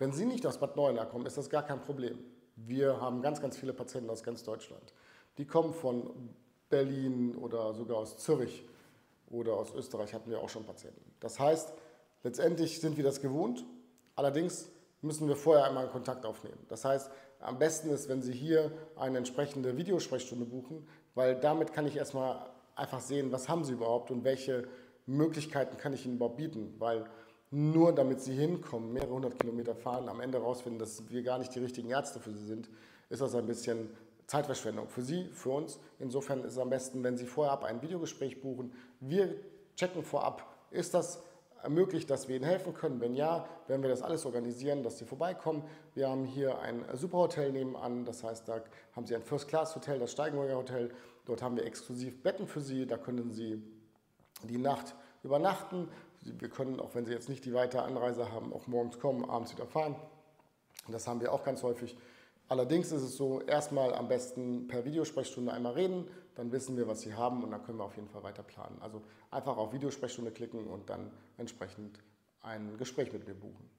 Wenn Sie nicht aus Bad Neuenahr kommen, ist das gar kein Problem. Wir haben ganz, ganz viele Patienten aus ganz Deutschland. Die kommen von Berlin oder sogar aus Zürich oder aus Österreich hatten wir auch schon Patienten. Das heißt, letztendlich sind wir das gewohnt. Allerdings müssen wir vorher einmal einen Kontakt aufnehmen. Das heißt, am besten ist, wenn Sie hier eine entsprechende Videosprechstunde buchen, weil damit kann ich erstmal einfach sehen, was haben Sie überhaupt und welche Möglichkeiten kann ich Ihnen überhaupt bieten. Weil nur damit Sie hinkommen, mehrere hundert Kilometer fahren, am Ende herausfinden, dass wir gar nicht die richtigen Ärzte für Sie sind, ist das ein bisschen Zeitverschwendung für Sie, für uns. Insofern ist es am besten, wenn Sie vorab ein Videogespräch buchen. Wir checken vorab, ist das möglich, dass wir Ihnen helfen können? Wenn ja, werden wir das alles organisieren, dass Sie vorbeikommen. Wir haben hier ein Superhotel nebenan, das heißt, da haben Sie ein First-Class-Hotel, das Steigenberger Hotel. Dort haben wir exklusiv Betten für Sie, da können Sie die Nacht übernachten. Wir können, auch wenn Sie jetzt nicht die weite Anreise haben, auch morgens kommen, abends wieder fahren. Das haben wir auch ganz häufig. Allerdings ist es so, erstmal am besten per Videosprechstunde einmal reden, dann wissen wir, was Sie haben und dann können wir auf jeden Fall weiter planen. Also einfach auf Videosprechstunde klicken und dann entsprechend ein Gespräch mit mir buchen.